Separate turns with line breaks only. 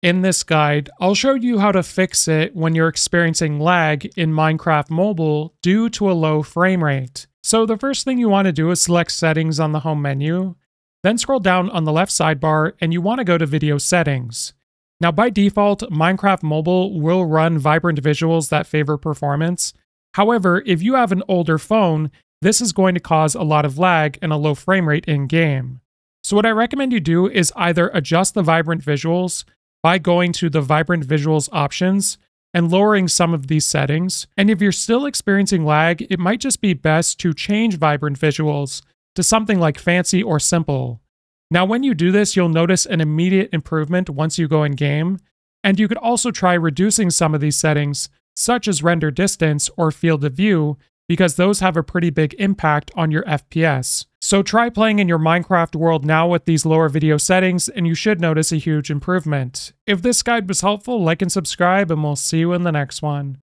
In this guide, I'll show you how to fix it when you're experiencing lag in Minecraft Mobile due to a low frame rate. So the first thing you want to do is select settings on the home menu, then scroll down on the left sidebar and you want to go to video settings. Now by default, Minecraft Mobile will run vibrant visuals that favor performance. However, if you have an older phone, this is going to cause a lot of lag and a low frame rate in game. So what I recommend you do is either adjust the vibrant visuals by going to the Vibrant Visuals options and lowering some of these settings. And if you're still experiencing lag, it might just be best to change Vibrant Visuals to something like Fancy or Simple. Now, when you do this, you'll notice an immediate improvement once you go in game, and you could also try reducing some of these settings, such as render distance or field of view, because those have a pretty big impact on your FPS. So try playing in your Minecraft world now with these lower video settings and you should notice a huge improvement. If this guide was helpful, like and subscribe and we'll see you in the next one.